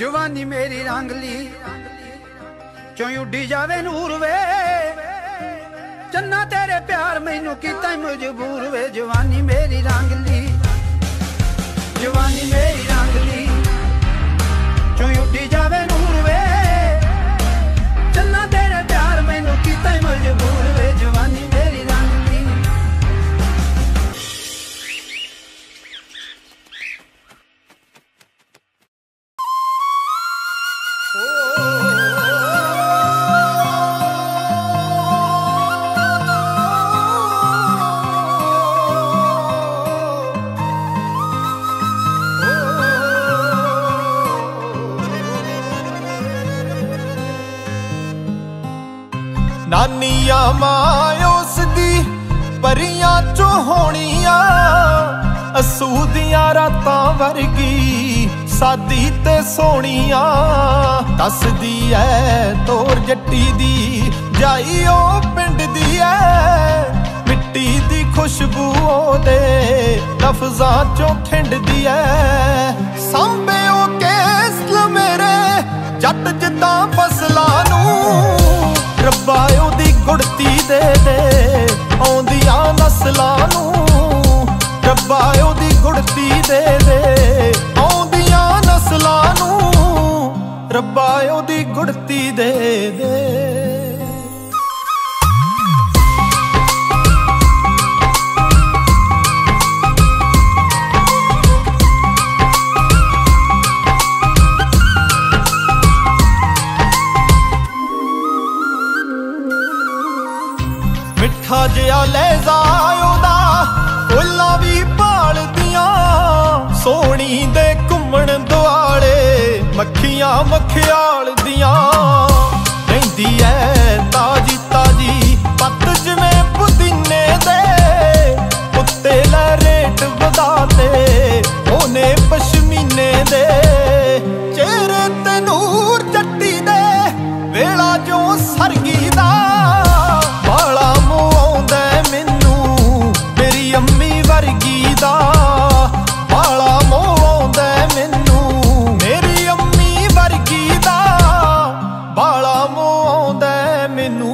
ਜਵਾਨੀ ਮੇਰੀ ਰੰਗਲੀ ਚੋਂ ਉੱਡੀ ਜਾਵੇ ਨੂਰ ਵੇ। ਚੰਨਾ ਤੇਰੇ ਪਿਆਰ ਮੈਨੂੰ ਕੀਤਾ ਮਜਬੂਰ ਵੇ। ਜਵਾਨੀ ਮੇਰੀ ਰੰਗਲੀ ਜਵਾਨੀ ਮੇਰੀ ਰੰਗਲੀ ਨਾਨੀਆਂ ਮਾਂ ਉਸ ਦੀ ਪਰੀਆਂ ਚੋਂ ਹੋਣੀਆਂ। ਅਸੂ ਦੀਆਂ ਰਾਤਾਂ ਵਰਗੀ ਸਾਦੀ ਤੇ ਸੋਹਣੀਆਂ। ਦੱਸਦੀ ਐ ਤੋਰ ਜੱਟੀ ਦੀ, ਜਾਈ ਉਹ ਪਿੰਡ ਦੀ ਐ। ਮਿੱਟੀ ਦੀ ਖੁਸ਼ਬੂ ਉਹਦੇ ਲਫ਼ਜ਼ਾਂ ਚੋਂ ਖਿੰਡਦੀ ਐ। ਸਾਂਭੇ ਉਹ ਕੇਸ ਮੇਰੇ, ਜੱਟ ਦੇ ਦੇ ਆਉਂਦੀਆਂ ਨਸਲਾਂ ਨੂੰ। ਰੱਬਾ ਉਹਦੀ ਗੁੜਤੀ ਦੇ ਦੇ। ਆਉਂਦੀਆਂ ਨਸਲਾਂ ਨੂੰ। ਰੱਬਾ ਉਹਦੀ ਗੁੜਤੀ ਦੇ ਦੇ। ਮੱਖੀਆਂ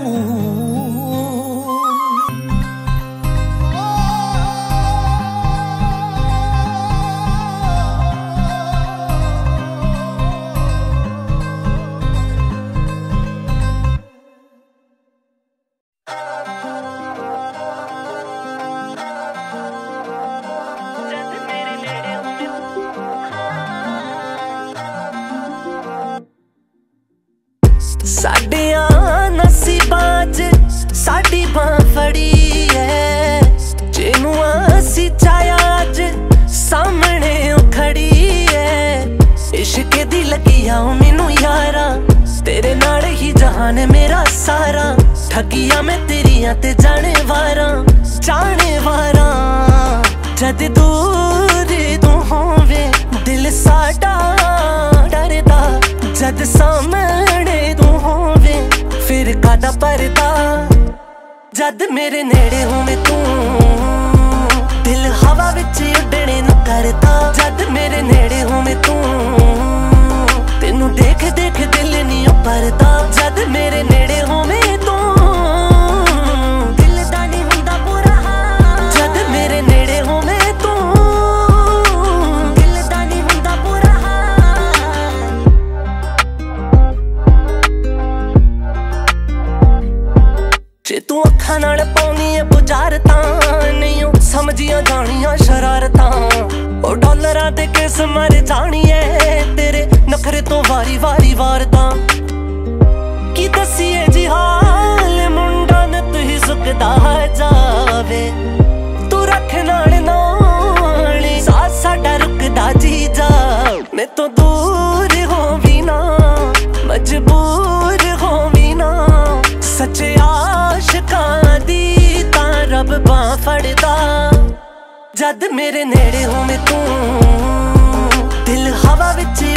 ਮੈਨੂੰ ਹੀ ਮੇਰਾ ਸਾਰਾ। ਠੱਗੀਆਂ ਮੈਂ ਤੇਰੀਆਂ ਤੇ ਜਾਣੇ ਵਾਰਾਂ ਜਾਣੇ ਵਾਰਾਂ। ਜਦ ਦੂਰ ਤੂੰ ਹੋਵੇ, ਦਿਲ ਸਾਡਾ ਡਰਦਾ। ਜਦ ਸਾਹਮਣੇ ਤੂੰ ਹੋਵੇ, ਫਿਰ ਕਾਦਾ ਪਰਦਾ? ਜਦ ਮੇਰੇ ਨੇੜੇ ਹੋਵੇਂ ਤੂੰ, ਦਿਲ ਹਵਾ ਵਿੱਚ ਉੱਡਣੇ ਨੂੰ ਕਰਦਾ। ਜਦ ਮੇਰੇ ਨੇੜੇ ਹੋਵੇਂ ਤੂੰ ਤੂੰ ਅੱਖਾਂ ਨਾਲ ਪਾਉਣੀ ਏ ਬੁਝਾਰਤਾਂ ਨਹੀਂ ਉਹ ਸਮਝੀਆਂ ਜਾਣੀਆਂ ਸ਼ਰਾਰਤਾਂ। ਉਹ ਡਾਲਰਾਂ ਤੇ ਕਿਸ ਮਰ ਜਾਣੀ ਐ ਤੇਰੇ ਨਖਰੇ ਤੋਂ ਵਾਰੀ ਵਾਰੀ ਵਾਰਦਾ। ਕੀ ਦਸੀਏ ਜੀ ਹਾਲ, ਮੁੰਡਾ ਨ ਤੂੰ ਸੁੱਕਦਾ ਜਾਵੇ। ਤੂੰ ਰੱਖ ਨਾਲ ਨਾਲੀ ਸਾਥ ਸਾਡਾ ਰੁਕਦਾ ਜੀ ਜਾ। ਮੈਂ ਤੋਂ ਦੂਰ ਹੋ ਵੀ ਨਾ ਮਜਬੂਰ ਜਦ ਮੇਰੇ ਨੇੜੇ ਹੋਵੇਂ ਤੂੰ ਦਿਲ ਹਵਾ ਵਿੱਚ